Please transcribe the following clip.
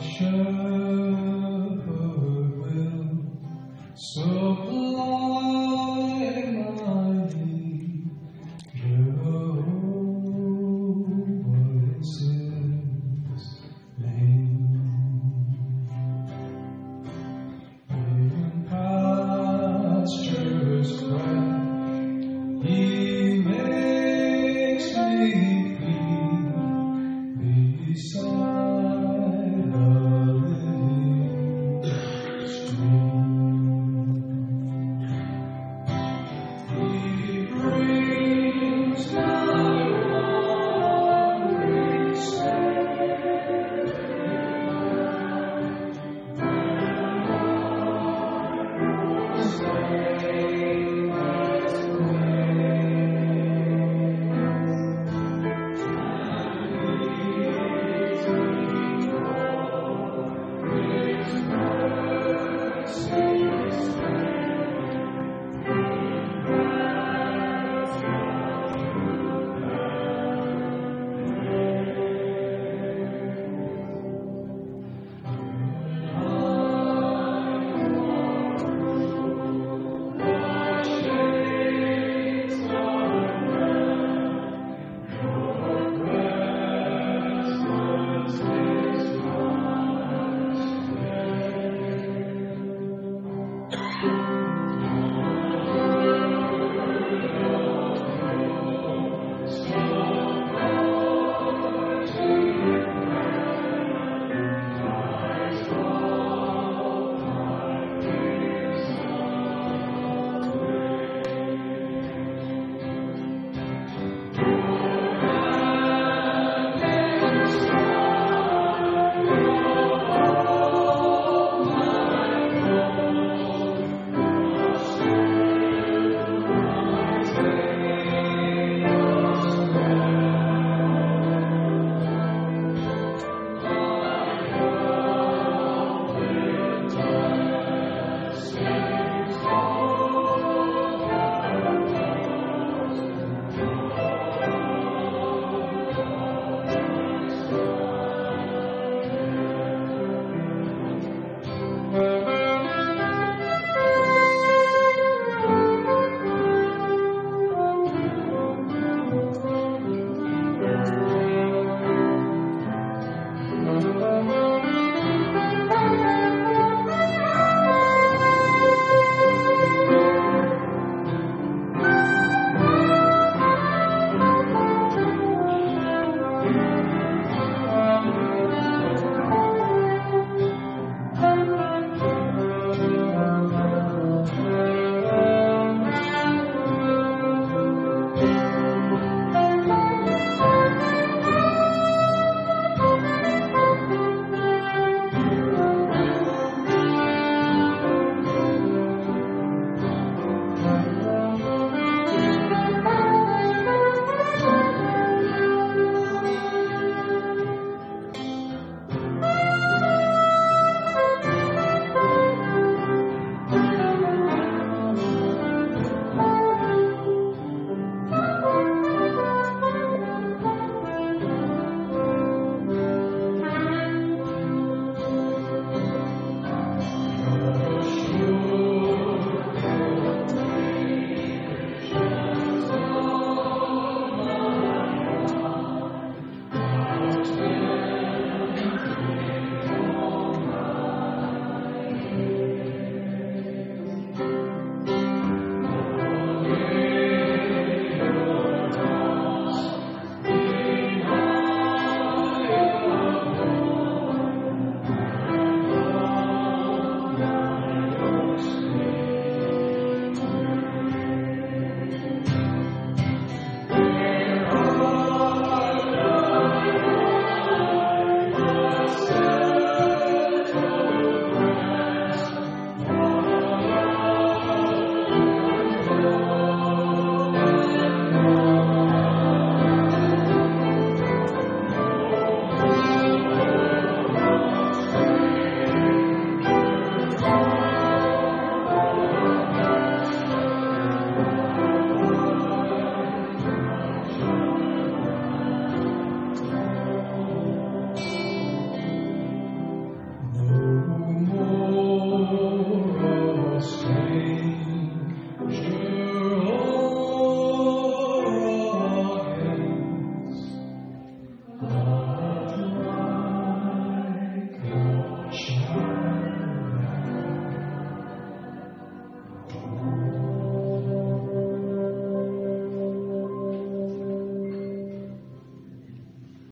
shepherd will. So Amen.